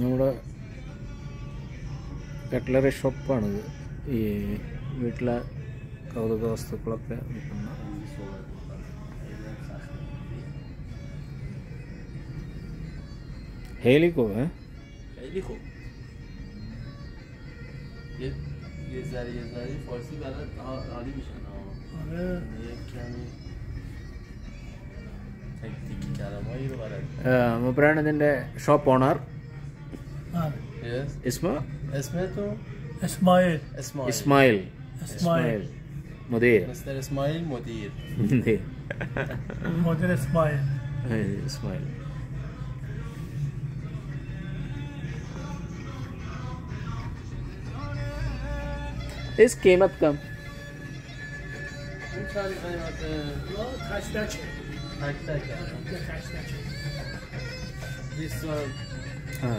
നമ്മുടെ കട്ട്ലറി ഷോപ്പാണിത് ഈ വീട്ടിലെ കൗതുക വസ്തുക്കളൊക്കെ വിൽക്കുന്ന ഹേലിക്കോ ഹേലിക്കോ ഷോപ്പ് ഓണർ yes. इसमा इसमें तो इस्माइल इस्माइल इस्माइल مدير مستر اسماعيل مدير مدير مدير اسماعيل اي اسماعيل इस कीमत कम हाँ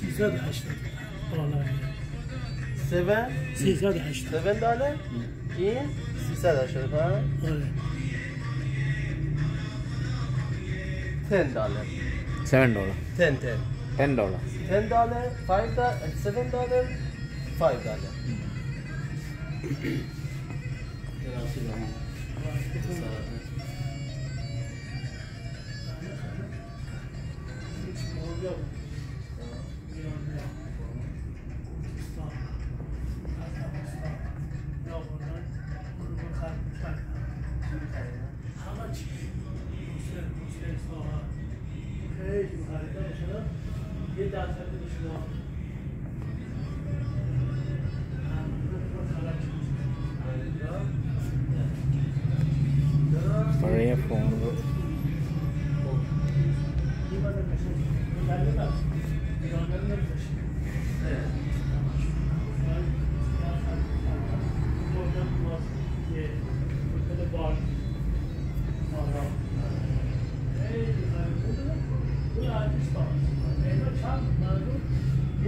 سیزده هشتاد سون سیزده هشتاد سون داله این سیزده هشتاد ها تن داله سون داله تن تن تن داله تن داله فایو داله سون داله فایو داله Gracias. خیلی یه درصد شما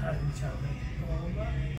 太厉害了！